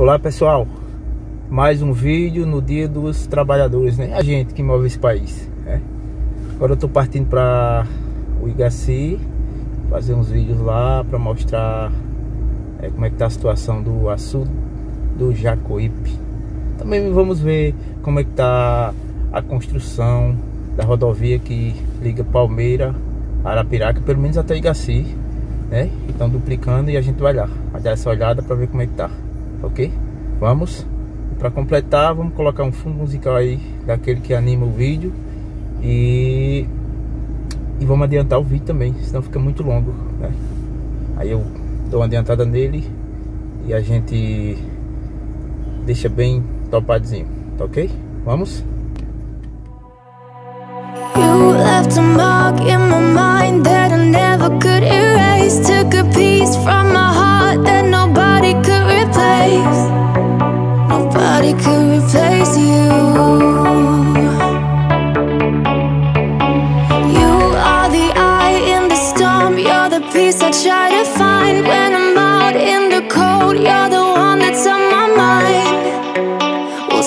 Olá pessoal, mais um vídeo no dia dos trabalhadores, né? A gente que move esse país. Né? Agora eu tô partindo para o Igaci, fazer uns vídeos lá para mostrar é, como é que tá a situação do açude do Jacuípe. Também vamos ver como é que tá a construção da rodovia que liga Palmeira, Arapiraca, pelo menos até Igaci, né? Estão duplicando e a gente vai lá, vai dar essa olhada para ver como é que tá, ok? Vamos? Para completar, vamos colocar um fundo musical aí daquele que anima o vídeo e e vamos adiantar o vídeo também, senão fica muito longo, né? Aí eu dou uma adiantada nele e a gente deixa bem topadinho, tá ok? Vamos? You left a mark in my mind that I never could erase Took a piece from my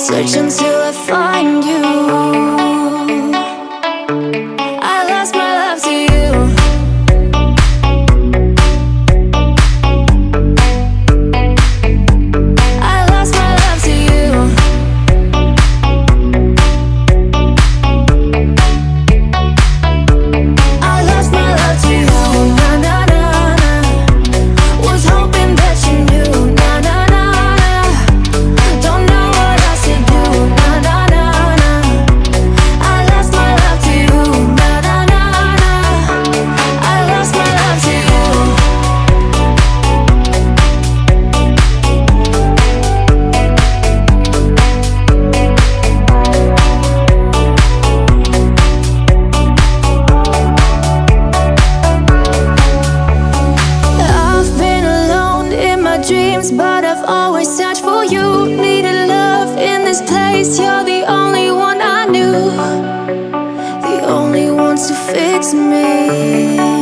search until I find you Chegamos.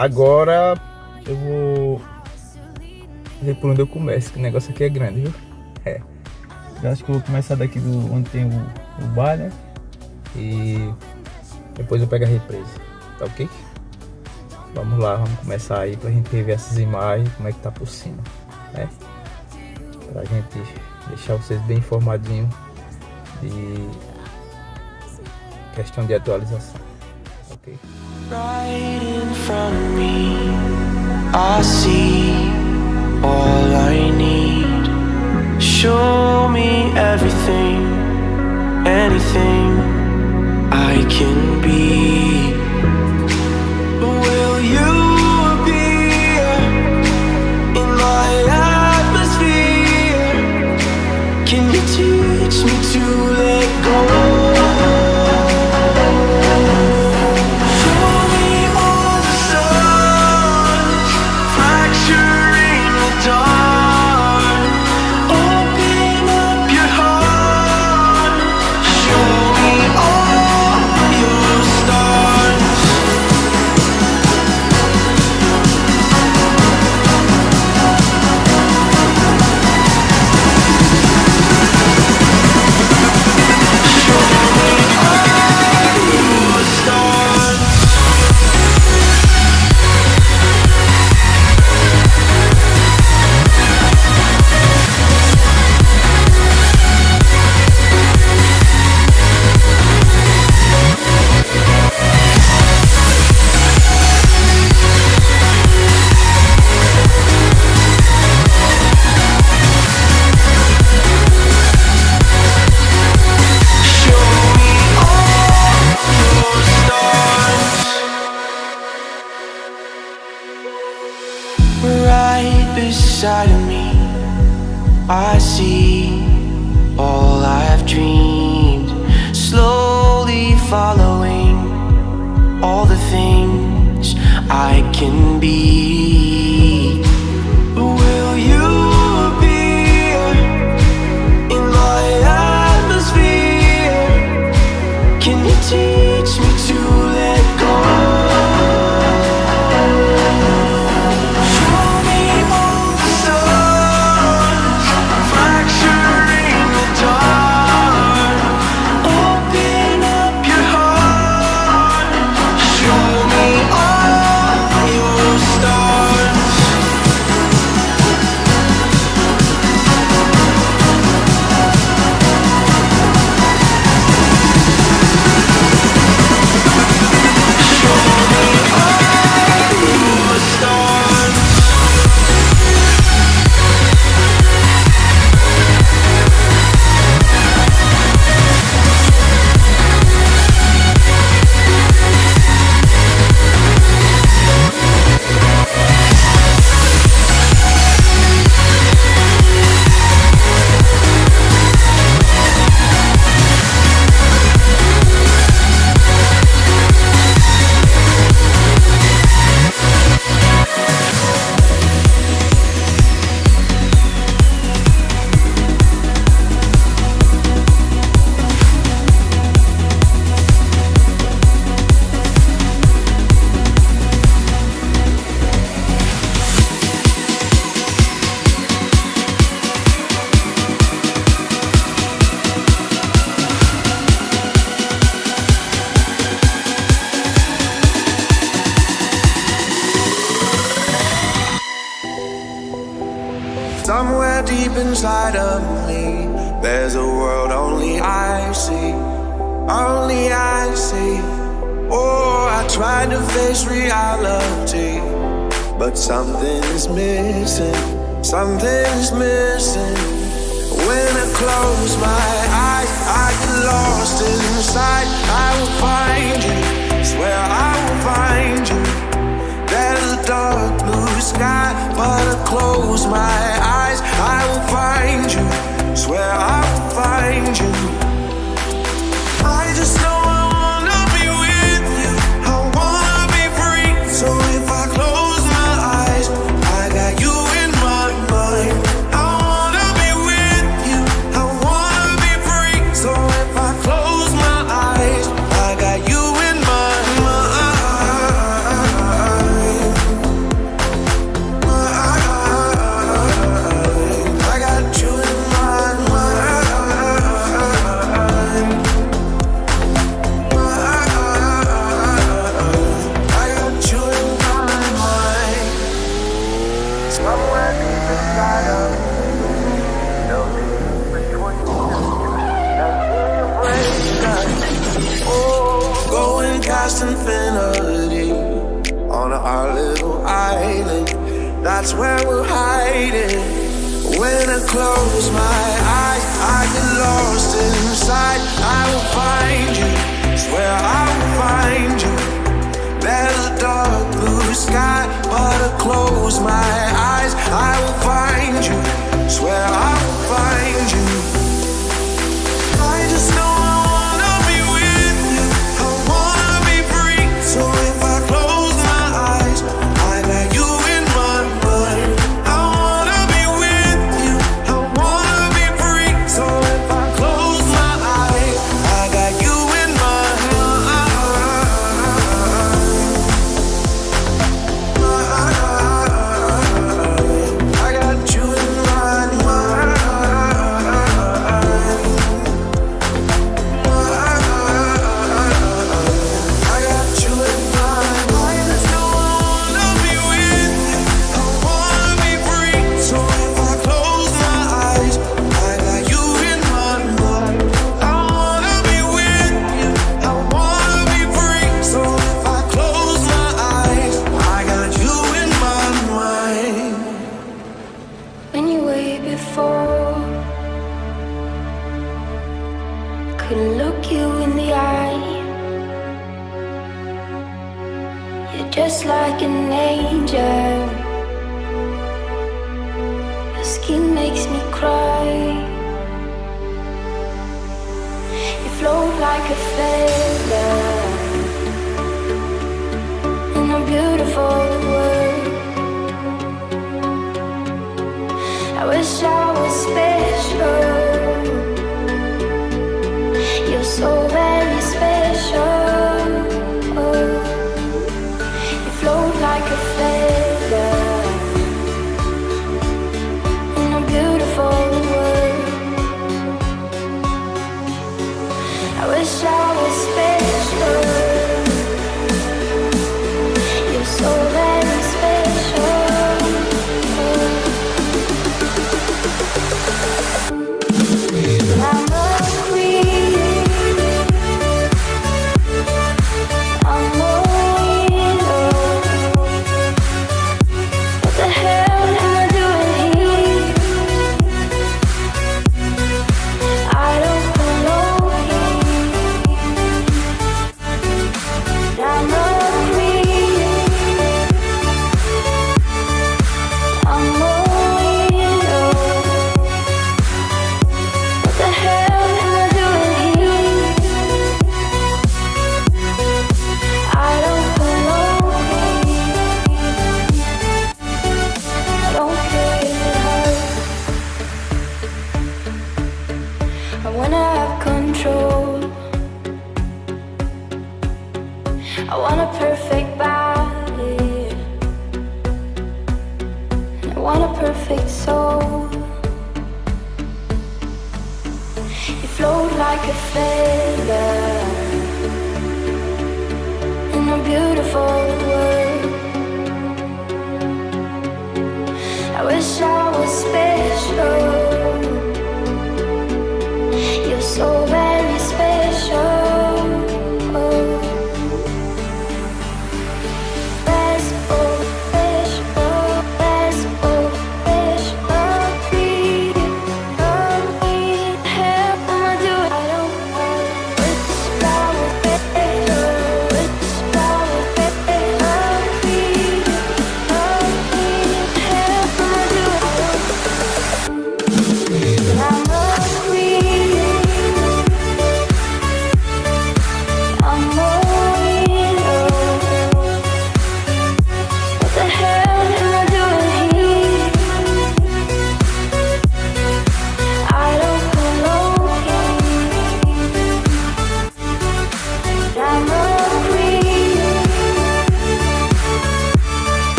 Agora eu vou ver por onde eu começo, que o negócio aqui é grande, viu? É. Eu acho que eu vou começar daqui do onde tem o, o bar, né? E depois eu pego a represa, tá ok? Vamos lá, vamos começar aí pra gente ver essas imagens, como é que tá por cima, né? Pra gente deixar vocês bem informadinhos de questão de atualização, ok? Right in front of me, I see all I need. Show me everything, anything I can be. Inside of me. I see Somewhere deep inside of me, there's a world only I see. Only I see. Oh, I tried to face reality, but something's missing. Something's missing. When I close my eyes, I get lost inside. I will find you. Swear I will find you. There's a dark blue sky, but I close my where I that's where we're hiding. When I close my eyes, I get lost inside. I will find you, swear I will find you. There's a dark blue sky, but I close my eyes, I will find you, swear I will find you. I just know. skin makes me cry. You float like a feather in a beautiful world. I wish I was special. You're so very special. Oh. You float like a want a perfect soul. You float like a feather in a beautiful world. I wish I was special. You're so. Bad.